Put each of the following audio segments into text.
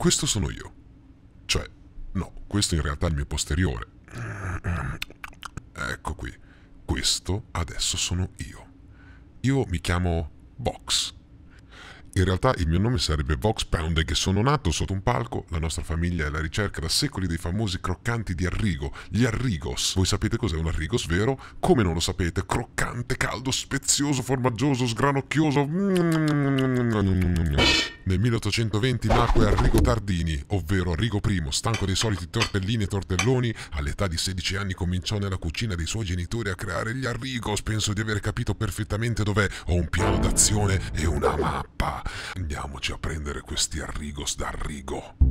questo sono io. Cioè, no, questo in realtà è il mio posteriore. Ecco qui. Questo adesso sono io. Io mi chiamo Vox. In realtà il mio nome sarebbe Vox Pound che sono nato sotto un palco, la nostra famiglia è alla ricerca da secoli dei famosi croccanti di Arrigo, gli Arrigos. Voi sapete cos'è un Arrigos, vero? Come non lo sapete? Croccante, caldo, spezioso, formaggioso, sgranocchioso. Nel 1820 nacque Arrigo Tardini, ovvero Arrigo I, stanco dei soliti tortellini e tortelloni, all'età di 16 anni cominciò nella cucina dei suoi genitori a creare gli Arrigos. Penso di aver capito perfettamente dov'è. Ho un piano d'azione e una mappa. Andiamoci a prendere questi Arrigos da Arrigo.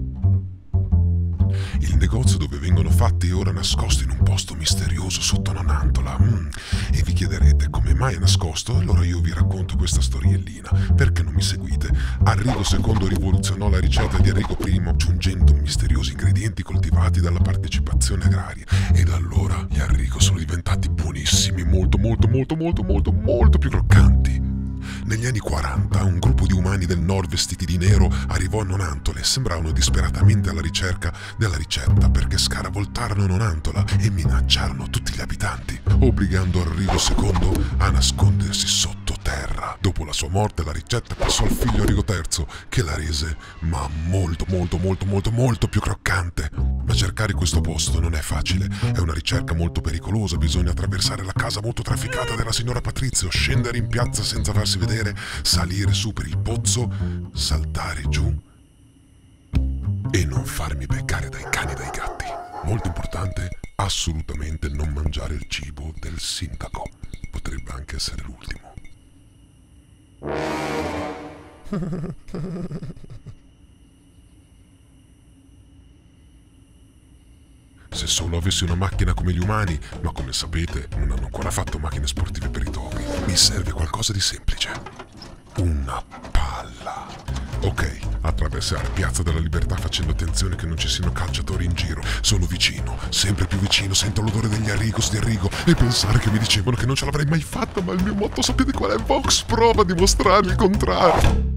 Il negozio dove vengono fatti è ora nascosto in un posto misterioso sotto Nonantola. Mm. E vi chiederete come mai è nascosto? Allora io vi racconto questa storiellina. Perché non mi seguite? Arrigo II rivoluzionò la ricetta di Arrigo I aggiungendo misteriosi ingredienti coltivati dalla partecipazione agraria. E da allora gli Arrigo sono diventati buonissimi, molto molto molto molto molto molto più croccanti. Negli anni 40 un gruppo di umani del nord vestiti di nero arrivò a Nonantola e sembravano disperatamente alla ricerca della ricetta perché scaravoltarono Nonantola e minacciarono tutti gli abitanti, obbligando Arrigo II a nascondersi sottoterra. Dopo la sua morte la ricetta passò al figlio Arrigo III che la rese ma molto molto molto molto molto più croccante. Ma cercare questo posto non è facile, è una ricerca molto pericolosa, bisogna attraversare la casa molto trafficata della signora Patrizio, scendere in piazza senza farsi vedere, salire su per il pozzo, saltare giù e non farmi beccare dai cani e dai gatti. Molto importante, assolutamente non mangiare il cibo del sindaco. Potrebbe anche essere l'ultimo. Se solo avessi una macchina come gli umani, ma come sapete non hanno ancora fatto macchine sportive per i topi, mi serve qualcosa di semplice. Una palla. Ok, attraversare Piazza della Libertà facendo attenzione che non ci siano calciatori in giro. Sono vicino, sempre più vicino, sento l'odore degli Arrigos di Arrigo e pensare che mi dicevano che non ce l'avrei mai fatta, ma il mio motto sapete qual è? Vox prova a dimostrare il contrario.